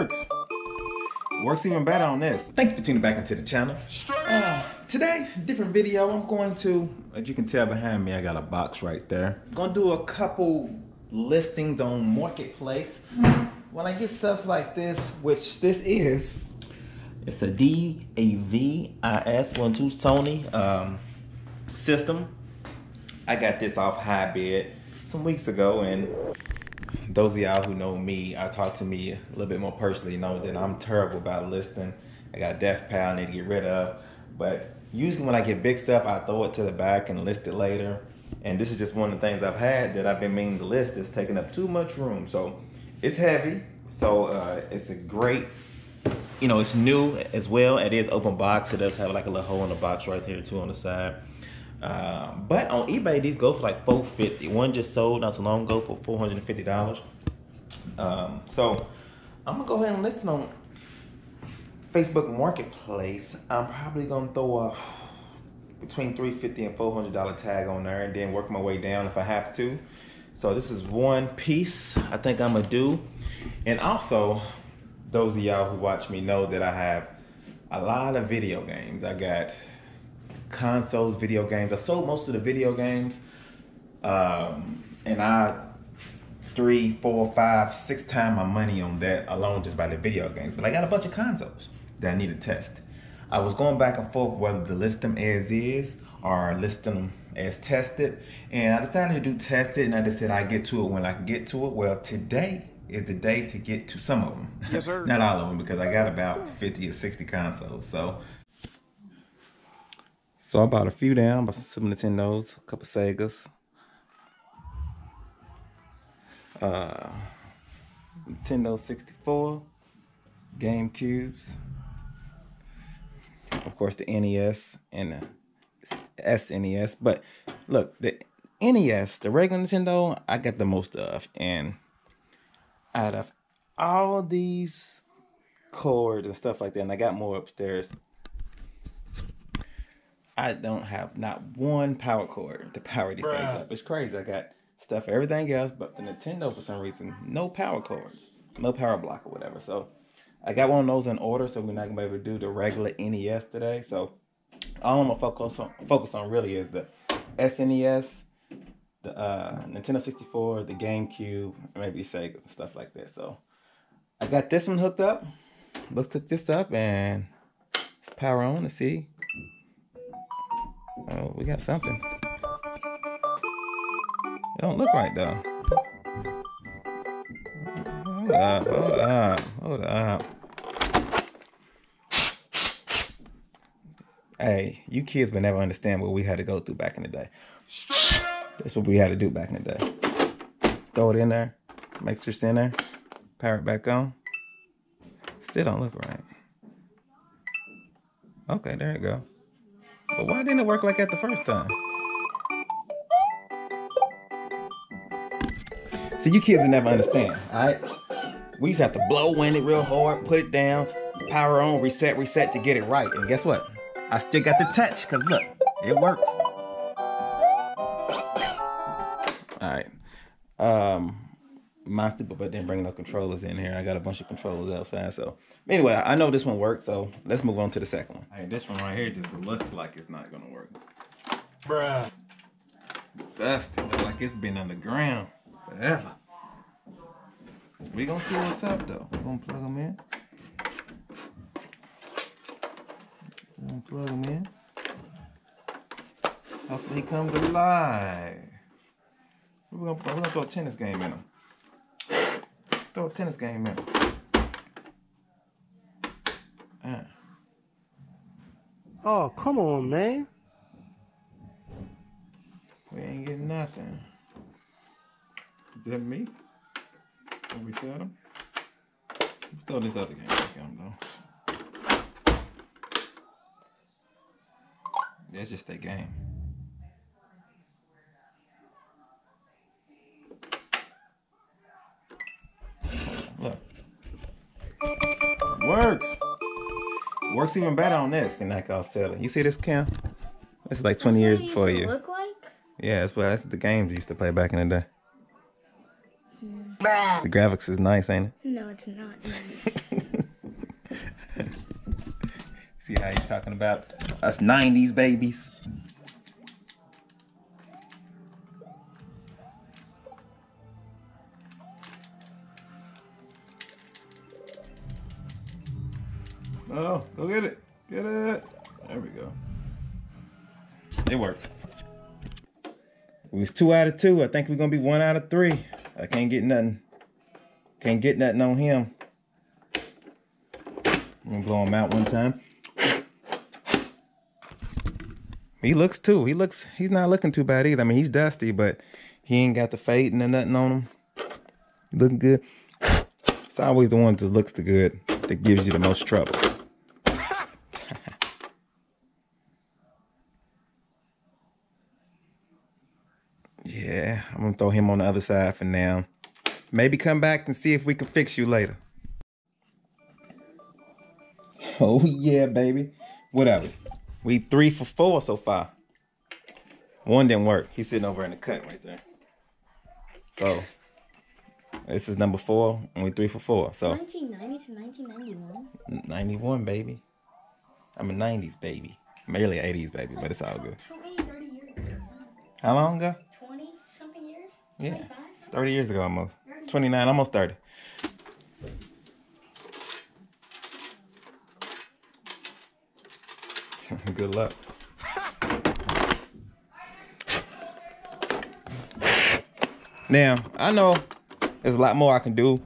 Works. Works even better on this. Thank you for tuning back into the channel. Uh, today, different video. I'm going to, as you can tell behind me, I got a box right there. I'm gonna do a couple listings on Marketplace. When I get stuff like this, which this is, it's a DAVIS 12 Sony um, system. I got this off HiBid some weeks ago and those of y'all who know me, I talk to me a little bit more personally, know that I'm terrible about listing. I got a death pal I need to get rid of. But usually when I get big stuff, I throw it to the back and list it later. And this is just one of the things I've had that I've been meaning to list. It's taking up too much room. So it's heavy. So uh, it's a great, you know, it's new as well. It is open box. It does have like a little hole in the box right here too on the side. Uh, but on eBay, these go for like 450 One just sold not so long ago for $450. Um, so I'm gonna go ahead and listen on Facebook Marketplace. I'm probably gonna throw a between 350 and $400 tag on there and then work my way down if I have to. So this is one piece I think I'm gonna do. And also, those of y'all who watch me know that I have a lot of video games. I got consoles, video games. I sold most of the video games. Um, and I three, four, five, six times my money on that alone just by the video games. But I got a bunch of consoles that I need to test. I was going back and forth whether to list them as is or list them as tested. And I decided to do tested and I just said I get to it when I can get to it. Well, today is the day to get to some of them. Yes, sir. Not all of them because I got about 50 or 60 consoles. So so I bought a few down, bought some Nintendos, a couple Segas. Uh, Nintendo 64, GameCubes, of course the NES and the SNES. But look, the NES, the regular Nintendo, I got the most of. And out of all these cords and stuff like that, and I got more upstairs, I don't have not one power cord to power these things up. It's crazy. I got stuff for everything else, but the Nintendo for some reason, no power cords, no power block or whatever. So I got one of those in order, so we're not gonna be able to do the regular NES today. So all I'm gonna focus on focus on really is the SNES, the uh, Nintendo 64, the GameCube, maybe Sega and stuff like that. So I got this one hooked up. Let's hook this up and let's power on. Let's see. Oh, we got something. It don't look right though. Hold up, hold up, hold up. Hey, you kids would never understand what we had to go through back in the day. That's what we had to do back in the day. Throw it in there, it's in there, power it back on. Still don't look right. Okay, there you go. But why didn't it work like that the first time? See, you kids will never understand, alright? We just have to blow in it real hard, put it down, power on, reset, reset to get it right. And guess what? I still got the touch, because look, it works. Alright. Um, my stupid but didn't bring no controllers in here. I got a bunch of controllers outside. So anyway, I know this one worked, so let's move on to the second one. Hey, this one right here just looks like it's not gonna work. Bruh. Dusty, look like it's been underground forever. We gonna see what's up though. We gonna plug them in. We gonna plug them in. Hopefully he comes alive. We're gonna, we're gonna throw a tennis game in him. Throw a tennis game in him. Uh, Oh, come on, man. we ain't getting nothing. Is that me? Can we set him? Let's throw this other game back at him though. That's just a game. works. Works even better on this than that Costello. You see this, Cam? This is like 20 that's years before you. Look like? Yeah, that's what that's the games you used to play back in the day. Hmm. The graphics is nice, ain't it? No, it's not. see how he's talking about us 90s babies. Oh, go get it. Get it. There we go. It works. We was two out of two. I think we're gonna be one out of three. I can't get nothing. Can't get nothing on him. I'm gonna blow him out one time. He looks too. He looks. He's not looking too bad either. I mean, he's dusty, but he ain't got the fading and nothing on him. Looking good. It's always the one that looks the good that gives you the most trouble. Yeah, I'm gonna throw him on the other side for now. Maybe come back and see if we can fix you later. Oh yeah, baby. Whatever. We three for four so far. One didn't work. He's sitting over in the cut right there. So this is number four, and we three for four. So 1990 to 1991. 91, baby. I'm a 90s baby. I'm really 80s baby, but it's all good. 20, 30 years. How long ago? 20 something years? Yeah. 25? 30 years ago almost. 29, almost 30. Good luck. Now, I know there's a lot more I can do,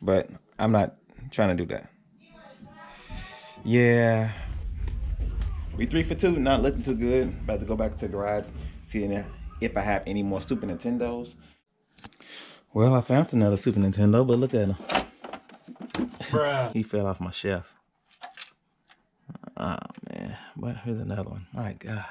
but I'm not trying to do that. Yeah. We three for two, not looking too good. About to go back to the garage, seeing if I have any more Super Nintendos. Well, I found another Super Nintendo, but look at him. Bruh. He fell off my shelf. Oh man, but here's another one. My God.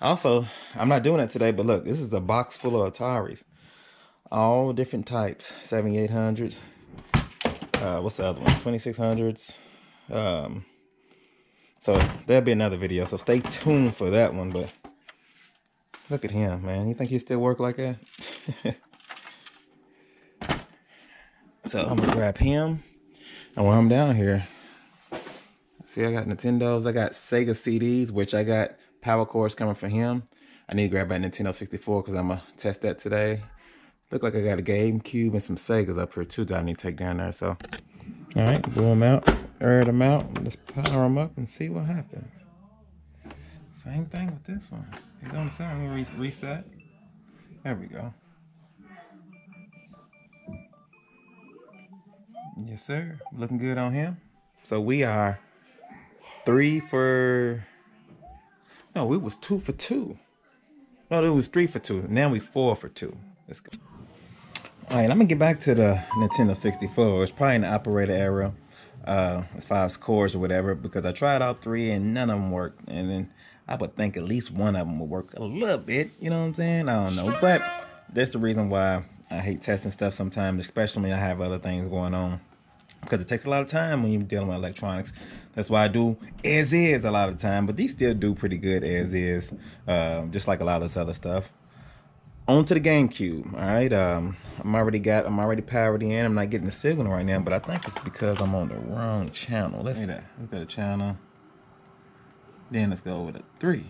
Also, I'm not doing it today, but look, this is a box full of Ataris. All different types. 7800s. Uh, what's the other one? 2600s. Um, so there'll be another video. So stay tuned for that one. But look at him, man. You think he still work like that? so I'm gonna grab him. And while I'm down here, see I got Nintendos. I got Sega CDs, which I got power cords coming from him. I need to grab that Nintendo 64 because I'm gonna test that today. Look like I got a GameCube and some Segas up here too that I need to take down there. So, all right, blow them out, air them out, let's power them up and see what happens. Same thing with this one. On the side. I'm gonna re reset. There we go. Yes, sir. Looking good on him. So we are three for. No, we was two for two. No, it was three for two. Now we four for two. Let's go. All right, I'm gonna get back to the Nintendo 64. It's probably an operator error, uh, as far as cores or whatever, because I tried out three and none of them worked. And then I would think at least one of them would work a little bit. You know what I'm saying? I don't know, but that's the reason why I hate testing stuff sometimes, especially when I have other things going on, because it takes a lot of time when you're dealing with electronics. That's why I do as is a lot of time, but these still do pretty good as is, uh, just like a lot of this other stuff on to the GameCube. All right, um, I'm already got, I'm already powered in. I'm not getting the signal right now, but I think it's because I'm on the wrong channel. Let's see that. Let's go to channel. Then let's go over to three.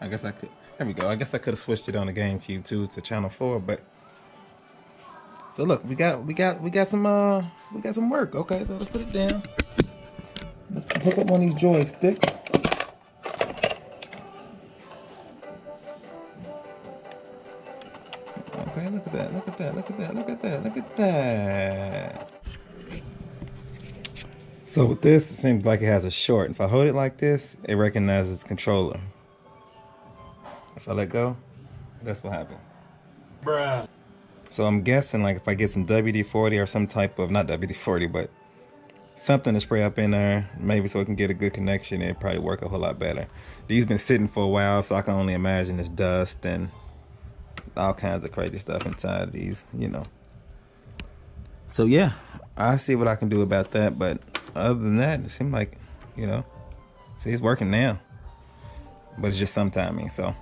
I guess I could. There we go. I guess I could have switched it on the GameCube too to channel four, but. So look, we got, we got, we got some, uh, we got some work. Okay, so let's put it down. Let's hook up one of these joysticks. So with this, it seems like it has a short. If I hold it like this, it recognizes controller. If I let go, that's what happened. Bruh. So I'm guessing like if I get some WD-40 or some type of, not WD-40, but something to spray up in there, maybe so it can get a good connection, it'd probably work a whole lot better. These been sitting for a while, so I can only imagine there's dust and all kinds of crazy stuff inside of these, you know. So yeah, I see what I can do about that, but other than that, it seemed like, you know, see it's working now. But it's just some timing, so.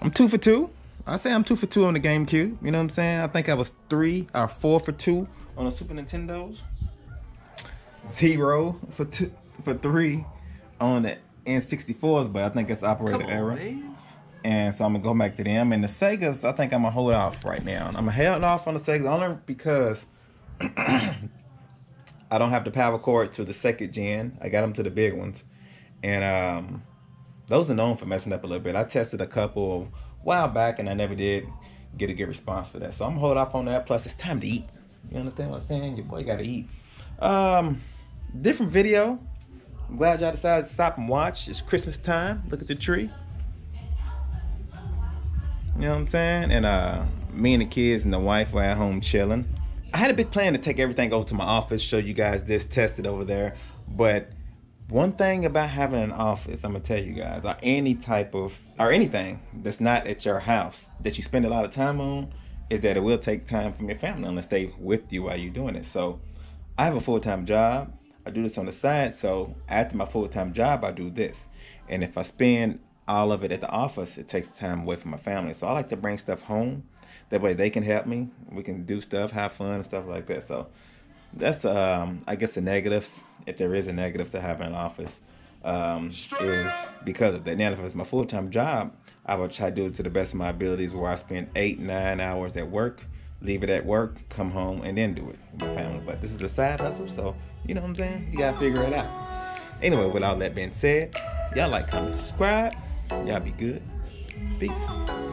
I'm two for two. I say I'm two for two on the GameCube. You know what I'm saying? I think I was three or four for two on the Super Nintendos. zero for two for three on the N64s, but I think it's operator error. man. And so I'm gonna go back to them. And the Segas, I think I'm gonna hold off right now. I'm gonna hold off on the Segas only because I don't have the power cord to the second gen. I got them to the big ones, and um, those are known for messing up a little bit. I tested a couple while back, and I never did get a good response for that. So I'm gonna hold off on that. Plus, it's time to eat. You understand what I'm saying? Your boy gotta eat. Um, different video. I'm glad y'all decided to stop and watch. It's Christmas time. Look at the tree. You know what I'm saying? And uh, me and the kids and the wife were at home chilling. I had a big plan to take everything over to my office, show you guys this, test it over there. But one thing about having an office, I'm gonna tell you guys, or any type of, or anything that's not at your house that you spend a lot of time on, is that it will take time from your family unless they with you while you're doing it. So I have a full time job. I do this on the side. So after my full time job, I do this. And if I spend all of it at the office, it takes time away from my family. So I like to bring stuff home. That way they can help me. We can do stuff, have fun and stuff like that. So that's um I guess a negative, if there is a negative to having an office, um, is because of that. Now if it's my full time job, I would try to do it to the best of my abilities where I spend eight, nine hours at work, leave it at work, come home and then do it with my family. But this is a side hustle, so you know what I'm saying? You gotta figure it out. Anyway, with all that being said, y'all like, comment, subscribe. Y'all be good. Peace.